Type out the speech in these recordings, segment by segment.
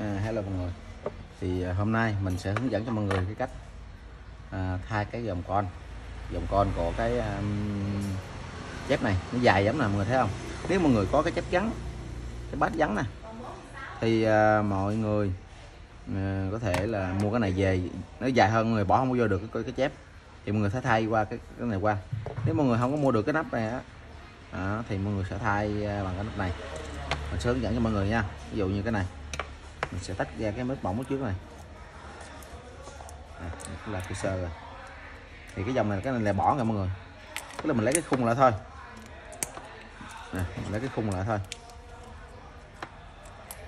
À, hello mọi người. Thì à, hôm nay mình sẽ hướng dẫn cho mọi người cái cách à, thay cái dòng con. Dòng con của cái um, chép này nó dài lắm nè mọi người thấy không? Nếu mọi người có cái chép gắn cái bát gắn nè thì à, mọi người à, có thể là mua cái này về. Nó dài hơn người bỏ không vô được cái, cái chép. Thì mọi người sẽ thay qua cái, cái này qua. Nếu mọi người không có mua được cái nắp này á à, thì mọi người sẽ thay à, bằng cái nắp này. Mình sẽ hướng dẫn cho mọi người nha. Ví dụ như cái này mình sẽ tách ra cái mứt mỏng trước này. À, là cái sơ rồi. Thì cái dòng này cái này là bỏ nha mọi người. Tức là mình lấy cái khung lại thôi. Nè mình lấy cái khung lại thôi.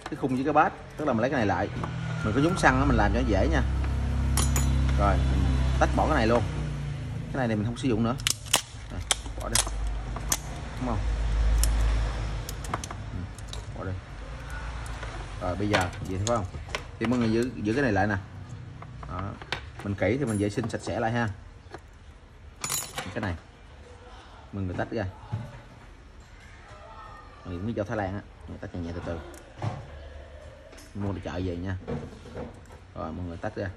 Cái khung với cái bát tức là mình lấy cái này lại. Mình có nhúng xăng đó mình làm cho nó dễ nha. Rồi mình tách bỏ cái này luôn. Cái này này mình không sử dụng nữa. Rồi, bỏ đi. Đúng không Ừ, bỏ đi rồi, bây giờ, vậy phải không? Thì mọi người giữ giữ cái này lại nè. Đó. mình kỹ thì mình vệ sinh sạch sẽ lại ha. Cái này. Mình người tách ra. Mình mới cho Thái Lan á. Người tách nhẹ nhẹ từ từ. Mua được chợ về nha. Rồi, mọi người tách ra.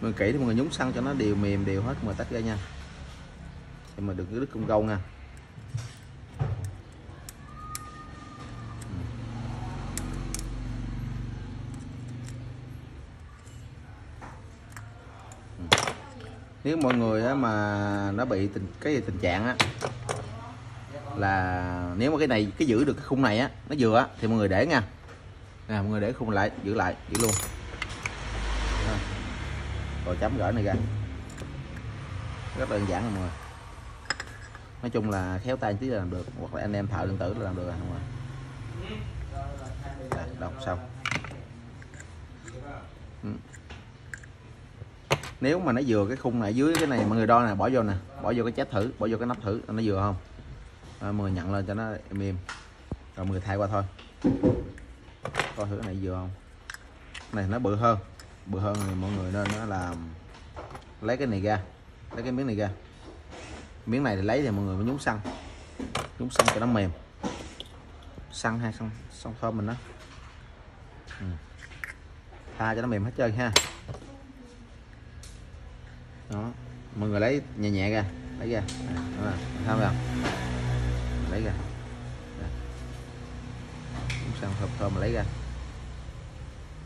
Mình kỹ thì mọi người nhúng xăng cho nó đều mềm, đều hết mà tách ra nha. Nhưng mà đừng có đứt cung câu nha. Nếu mọi người mà nó bị tình, cái tình trạng á, là nếu mà cái này, cái giữ được cái khung này á, nó vừa á, thì mọi người để nha. Nè, mọi người để khung lại, giữ lại, giữ luôn. Rồi. Chấm gỡ này ra. Rất đơn giản mọi người. Nói chung là khéo tay tí là làm được, hoặc là anh em thợ điện tử là làm được rồi mọi người. Đọc xong. Nếu mà nó vừa cái khung này dưới cái này mọi người đo nè bỏ vô nè bỏ vô cái chép thử bỏ vô cái nắp thử nó vừa không? À, mọi người nhận lên cho nó êm êm. Rồi mọi người thay qua thôi. Coi thử cái này vừa không? Này nó bự hơn. Bự hơn thì mọi người nên nó làm lấy cái này ra lấy cái miếng này ra. Miếng này thì lấy thì mọi người mới nhúng xăng. Nhúng xăng cho nó mềm. Xăng hay xăng xong thơm mình đó. Ừ. tha cho nó mềm hết trơn ha đó. Mọi người lấy nhẹ nhẹ ra lấy ra đó là không lấy ra cũng xăng thơm thơm mà lấy ra.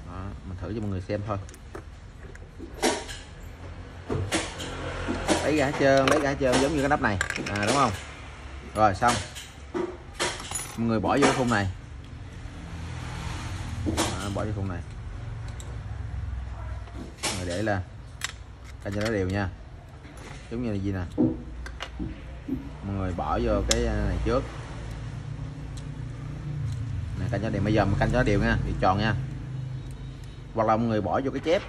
Đó, mình thử cho mọi người xem thôi. Lấy ra trơn lấy ra trơn giống như cái nắp này. À đúng không? Rồi xong. Mọi người bỏ vô cái khung này. À, bỏ vô khung này. Rồi để lên canh cho nó đều nha. Giống như là gì nè? Mọi người bỏ vô cái à, này trước. Này canh cho đều. Bây giờ mình canh cho nó đều nha thì tròn nha. Hoặc là mọi người bỏ vô cái chép.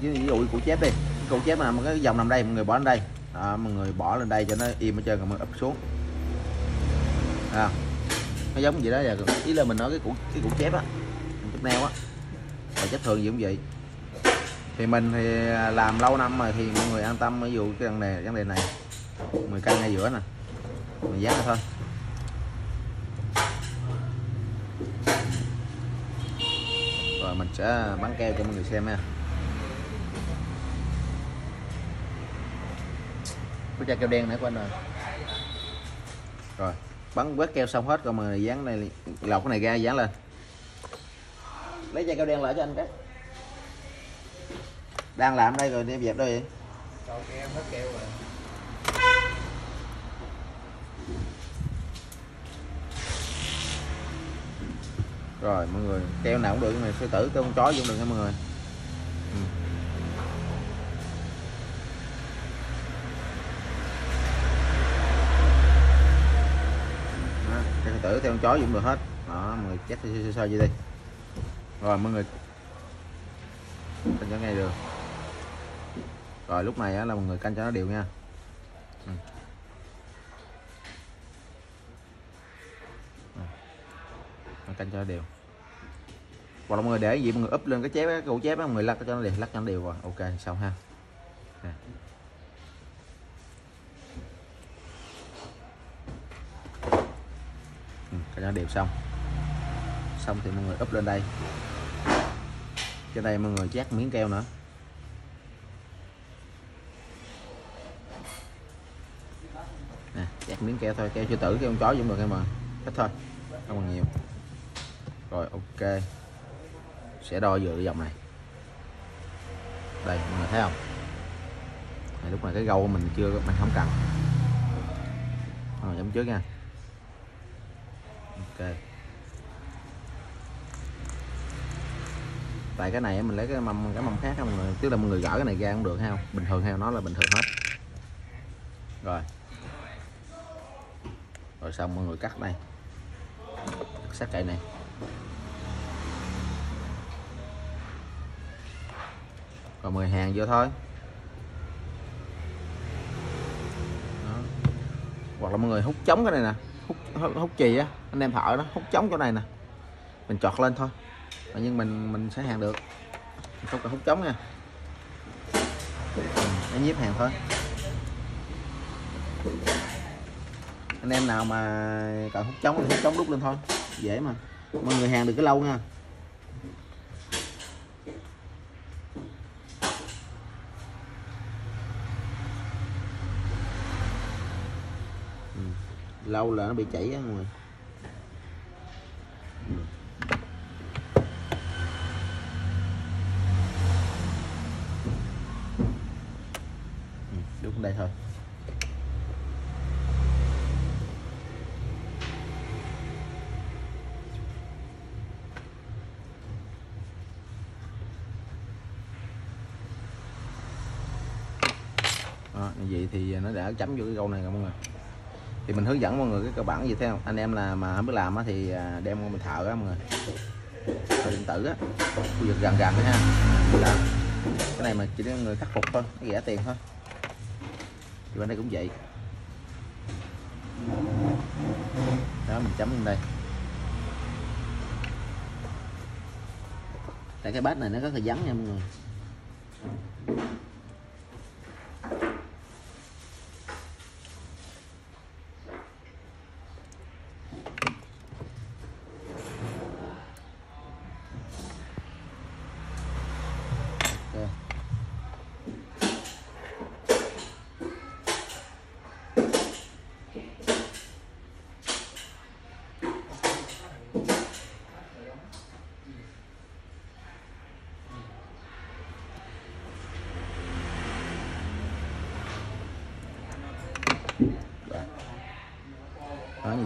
Ví dụ củ chép đi. Củ chép mà cái dòng nằm đây mọi người bỏ lên đây. Đó, mọi người bỏ lên đây cho nó im ở trên rồi mới ấp xuống. À, nó giống gì đó giờ ý là mình nói cái củ cái củ chép á chút neo á. Và chép thường gì cũng vậy thì mình thì làm lâu năm rồi thì mọi người an tâm ví dụ cái vấn đề vấn đề này. Mình canh ngay giữa nè. Mình dán thôi. Rồi mình sẽ bắn keo cho mọi người xem nha. Có chai keo đen của anh rồi. Rồi bắn quét keo xong hết rồi mà dán này lọc cái này ra dán lên. Lấy chai keo đen lại cho anh cái đang làm đây rồi đi dẹp đâu vậy hết rồi rồi mọi người keo nào cũng được nhưng mà sư tử con chó cũng được nha mọi người ừ. tử theo con chó cũng được hết đó mọi người chết sơ sơ gì đi rồi mọi người mình cho ngay được rồi lúc này á, là mọi người canh cho nó đều nha. Ừ. Ừ. Canh cho nó đều. Hoặc là mọi người để gì mọi người úp lên cái chép cái củ chép á mọi người lắc cho nó đều lắc cho nó đều rồi. Ok xong ha. Nè. Ừ, cho nó đều xong. Xong thì mọi người úp lên đây. Trên đây mọi người chát miếng keo nữa. Nè chặt miếng keo thôi keo chưa tử keo con chó cũng được em mà. Ít thôi không còn nhiều. Rồi ok. Sẽ đo vừa cái dòng này. Đây mọi người thấy không? Này, lúc này cái gâu mình chưa mình không cần. Rồi chấm trước nha. Ok. Tại cái này mình lấy cái mâm cái mâm khác không tức là mọi người gỡ cái này ra cũng được ha bình thường theo nó là bình thường hết. Rồi rồi xong mọi người cắt đây? Cắt sát cây này. Rồi 10 hàng vô thôi. Đó. hoặc là mọi người hút chống cái này nè. Hút hút, hút chì á. Anh em thợ đó hút chống chỗ này nè. Mình chọt lên thôi. Nhưng mình mình sẽ hàng được. Mình không cần hút chống nha. Nó nhiếp hàng thôi anh em nào mà cần hút chống thì hút chống đút lên thôi. Dễ mà. Mọi người hàng được cái lâu nha. Ừ, lâu là nó bị chảy á mọi người. Ừ, Đúng đây thôi. À, vậy thì nó đã chấm vô cái câu này rồi mọi người. Thì mình hướng dẫn mọi người cái cơ bản gì theo. Anh em là mà không biết làm á thì à, đem qua mình thợ á mọi người. Thợ điện tử á. Khu vực gần gần đó ha. Làm cái này mà chỉ để người khắc phục thôi nó rẻ tiền thôi. Thì bên đây cũng vậy. Đó mình chấm lên đây. Tại cái bát này nó rất là vắng nha mọi người.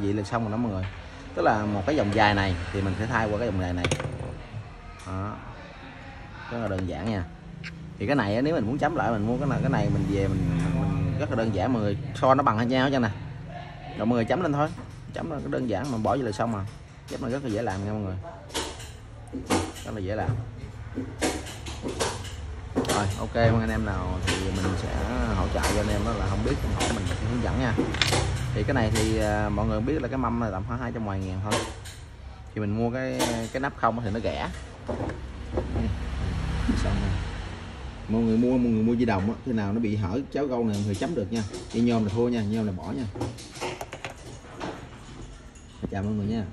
Như vậy là xong rồi đó mọi người. Tức là một cái dòng dài này thì mình sẽ thay qua cái dòng dài này. Đó. Rất là đơn giản nha. Thì cái này nếu mình muốn chấm lại mình mua cái này cái này mình về mình, mình, mình rất là đơn giản mọi người. So nó bằng nhau cho nè. Rồi mọi người chấm lên thôi. Chấm là cái đơn giản mà bỏ vô là xong mà chấm là rất là dễ làm nha mọi người. Rất là dễ làm. Rồi ok anh em nào thì mình sẽ hỗ trợ cho anh em đó là không biết thì hỏi mình sẽ hướng dẫn nha thì cái này thì à, mọi người biết là cái mâm này tầm khoảng hai trăm ngoài ngàn thôi. Thì mình mua cái cái nắp không thì nó rẻ. Xong rồi. Mọi người mua, mọi người mua di động á, khi nào nó bị hở cháo gâu này người chấm được nha. Đi nhôm là thua nha, nhôm là bỏ nha. Chào mọi người nha.